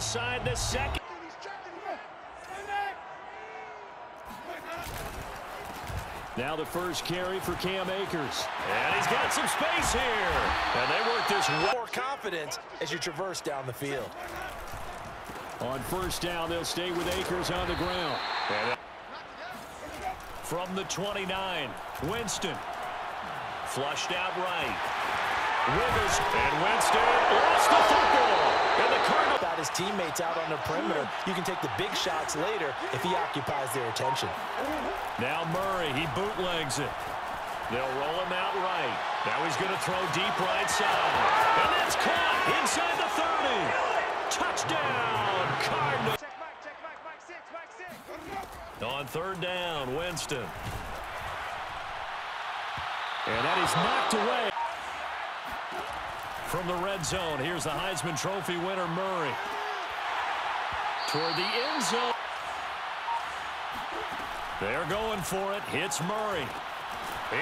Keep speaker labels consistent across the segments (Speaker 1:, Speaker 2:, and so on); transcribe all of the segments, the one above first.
Speaker 1: aside the second. Now the first carry for Cam Akers. And he's got some space here. And they work this
Speaker 2: more confidence as you traverse down the field.
Speaker 1: On first down, they'll stay with Akers on the ground. From the 29, Winston. Flushed out right. Rivers and Winston lost the football. And the Cardinals
Speaker 2: his teammates out on the perimeter. You can take the big shots later if he occupies their attention.
Speaker 1: Now Murray, he bootlegs it. They'll roll him out right. Now he's going to throw deep right side. And that's caught inside the 30. Touchdown, Cardinals. On third down, Winston. And that is knocked away. From the red zone, here's the Heisman Trophy winner, Murray. Toward the end zone. They're going for it. Hits Murray.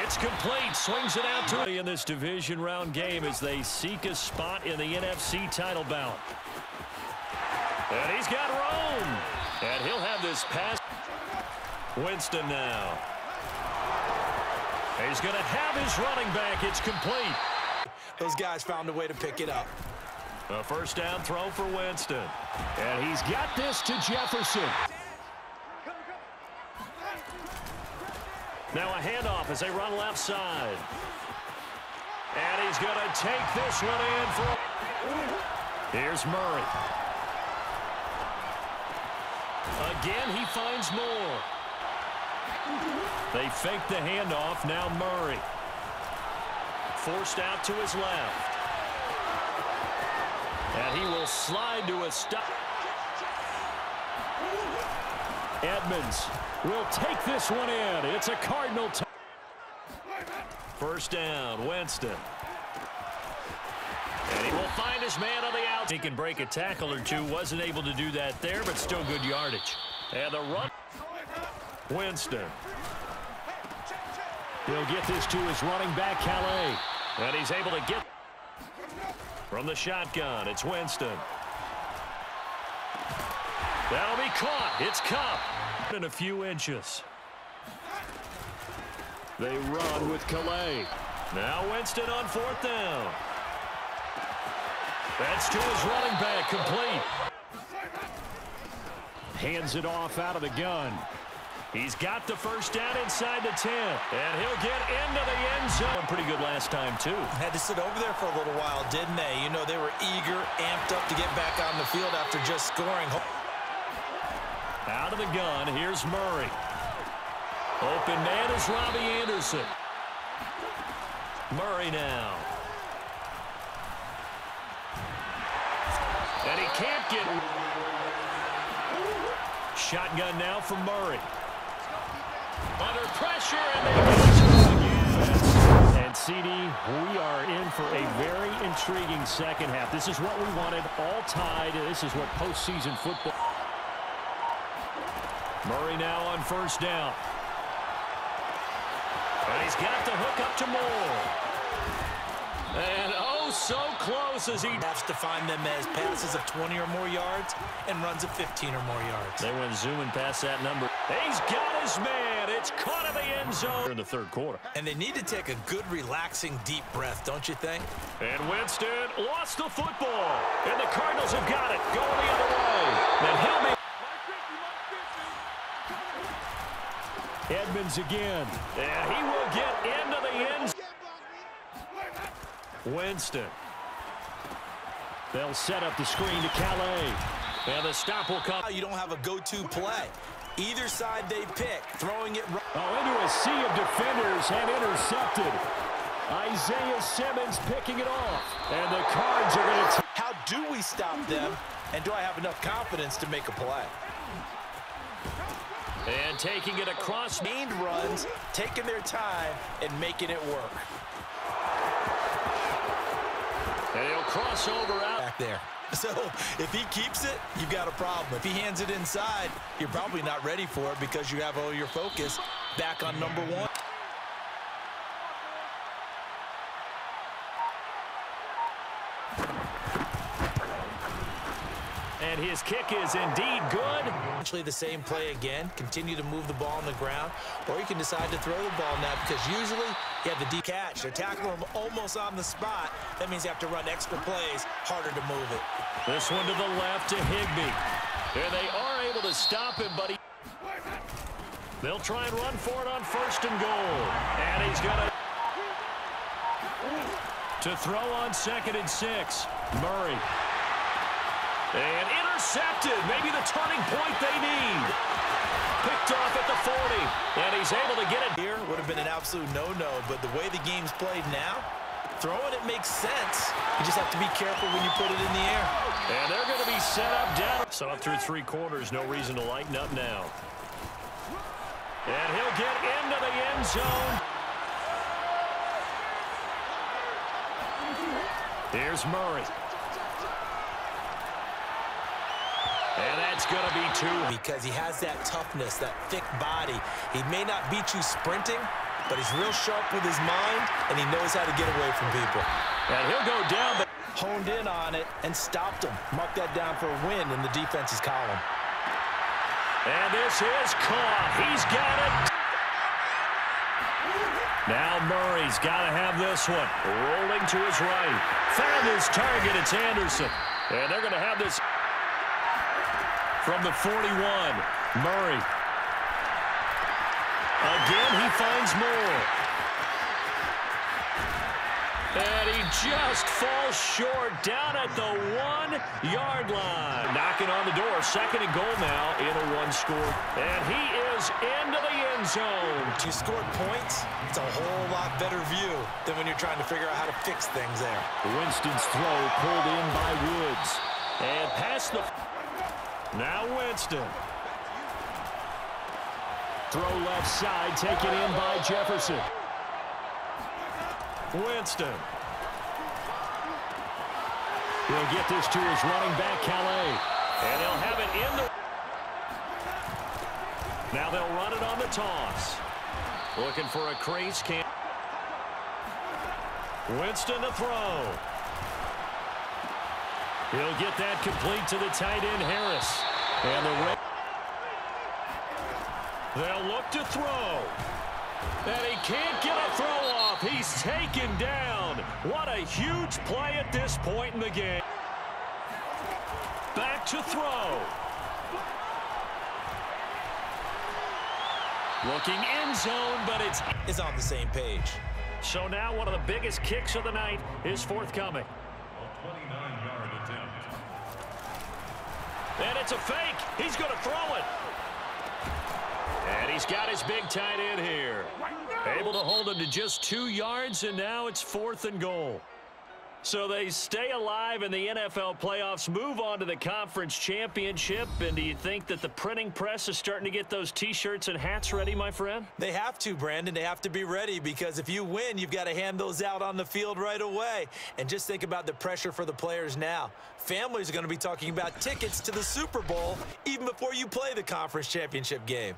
Speaker 1: It's complete. Swings it out to in this division round game as they seek a spot in the NFC title bout. And he's got Rome. And he'll have this pass. Winston now. He's going to have his running back. It's complete.
Speaker 2: Those guys found a way to pick it up.
Speaker 1: A first down throw for Winston. And he's got this to Jefferson. Now a handoff as they run left side. And he's going to take this one in for... Here's Murray. Again, he finds Moore. They fake the handoff. Now Murray. Forced out to his left. And he will slide to a stop. Edmonds will take this one in. It's a Cardinal. First down, Winston. And he will find his man on the out. He can break a tackle or two. Wasn't able to do that there, but still good yardage. And the run. Winston. He'll get this to his running back, Calais. And he's able to get from the shotgun. It's Winston. That'll be caught. It's Kupp. In a few inches. They run with Calais. Now Winston on fourth down. That's to his running back, complete. Hands it off out of the gun. He's got the first down inside the 10. And he'll get into the end zone. Pretty good last time, too.
Speaker 2: Had to sit over there for a little while, didn't they? You know, they were eager, amped up to get back on the field after just scoring.
Speaker 1: Out of the gun, here's Murray. Open man is Robbie Anderson. Murray now. And he can't get... Shotgun now from Murray. Under pressure, and they get And CD, we are in for a very intriguing second half. This is what we wanted, all tied. This is what postseason football... Murray now on first down. And he's got the hook up to Moore. And oh, so close as he
Speaker 2: has to find them as passes of 20 or more yards and runs of 15 or more yards.
Speaker 1: They went zooming past that number. He's got his man. It's caught in the end zone in the third quarter.
Speaker 2: And they need to take a good, relaxing, deep breath, don't you think?
Speaker 1: And Winston lost the football. And the Cardinals have got it. Going the other way. And he'll be Edmonds again. And he will get into the end. Winston. They'll set up the screen to Calais. And the stop will come.
Speaker 2: You don't have a go-to play. Either side they pick, throwing it.
Speaker 1: Oh, into a sea of defenders and intercepted. Isaiah Simmons picking it off. And the Cards are going to...
Speaker 2: How do we stop them? And do I have enough confidence to make a play?
Speaker 1: And taking it across.
Speaker 2: Named runs, taking their time, and making it work.
Speaker 1: And he'll cross over out.
Speaker 2: Back there. So if he keeps it, you've got a problem. If he hands it inside, you're probably not ready for it because you have all your focus back on number one.
Speaker 1: And his kick is indeed good.
Speaker 2: Actually, the same play again. Continue to move the ball on the ground. Or you can decide to throw the ball now because usually have the deep catch. They're tackling him almost on the spot. That means you have to run extra plays, harder to move it.
Speaker 1: This one to the left to Higbee. And they are able to stop him, but he... They'll try and run for it on first and goal. And he's going to... To throw on second and six. Murray. Intercepted. Maybe the turning point they need. Picked off at the 40. And he's able to get it.
Speaker 2: Here would have been an absolute no-no, but the way the game's played now, throwing it makes sense. You just have to be careful when you put it in the air.
Speaker 1: And they're going to be set up down. Saw it through three quarters. No reason to lighten up now. And he'll get into the end zone. Here's Murray. And that's going to be two.
Speaker 2: Because he has that toughness, that thick body. He may not beat you sprinting, but he's real sharp with his mind, and he knows how to get away from people.
Speaker 1: And he'll go down, but
Speaker 2: honed in on it and stopped him. Mark that down for a win in the defense's column.
Speaker 1: And this is caught. He's got it. Now Murray's got to have this one. Rolling to his right. Found his target. It's Anderson. And they're going to have this from the 41. Murray. Again, he finds Moore. And he just falls short down at the one-yard line. Knocking on the door. Second and goal now in a one-score. And he is into the end zone.
Speaker 2: You scored points, it's a whole lot better view than when you're trying to figure out how to fix things there.
Speaker 1: Winston's throw pulled in by Woods. And past the... Now Winston. Throw left side, taken in by Jefferson. Winston. He'll get this to his running back, Calais. And they'll have it in the... Now they'll run it on the toss. Looking for a crease. Can't... Winston to throw. He'll get that complete to the tight end, Harris. And the... They'll look to throw. And he can't get a throw off. He's taken down. What a huge play at this point in the game. Back to throw. Looking end zone, but it's
Speaker 2: is on the same page.
Speaker 1: So now one of the biggest kicks of the night is forthcoming. And it's a fake. He's going to throw it. And he's got his big tight end here. Able to hold him to just two yards, and now it's fourth and goal. So they stay alive in the NFL playoffs, move on to the conference championship. And do you think that the printing press is starting to get those T-shirts and hats ready, my friend?
Speaker 2: They have to, Brandon. They have to be ready because if you win, you've got to hand those out on the field right away. And just think about the pressure for the players now. Families are going to be talking about tickets to the Super Bowl even before you play the conference championship game.